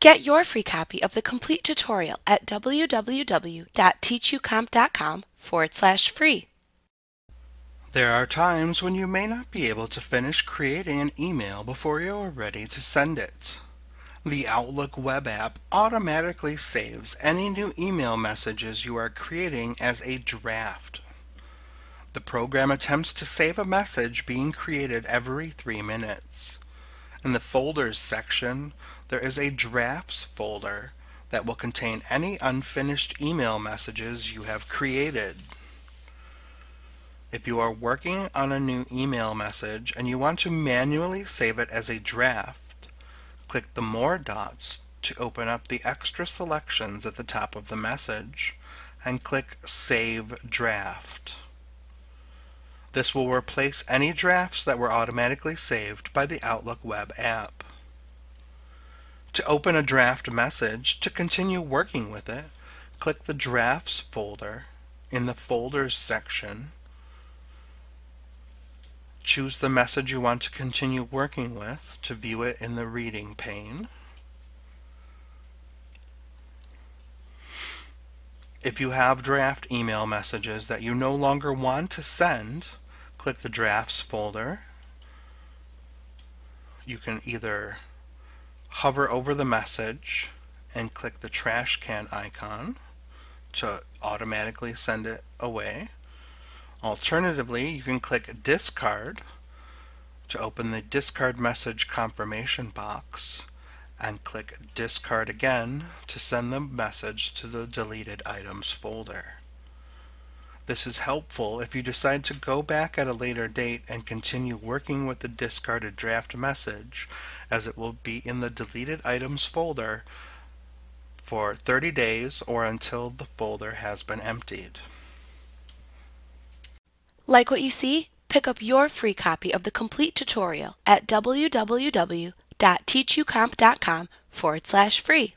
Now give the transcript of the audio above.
Get your free copy of the complete tutorial at www.teachucomp.com forward slash free. There are times when you may not be able to finish creating an email before you are ready to send it. The Outlook web app automatically saves any new email messages you are creating as a draft. The program attempts to save a message being created every three minutes. In the Folders section, there is a Drafts folder that will contain any unfinished email messages you have created. If you are working on a new email message and you want to manually save it as a draft, click the More dots to open up the extra selections at the top of the message and click Save Draft. This will replace any drafts that were automatically saved by the Outlook web app. To open a draft message, to continue working with it, click the Drafts folder in the Folders section. Choose the message you want to continue working with to view it in the Reading pane. If you have draft email messages that you no longer want to send, click the Drafts folder. You can either hover over the message and click the trash can icon to automatically send it away. Alternatively, you can click Discard to open the Discard Message confirmation box and click Discard again to send the message to the deleted items folder. This is helpful if you decide to go back at a later date and continue working with the discarded draft message, as it will be in the deleted items folder for 30 days or until the folder has been emptied. Like what you see? Pick up your free copy of the complete tutorial at www.teachucomp.com forward slash free.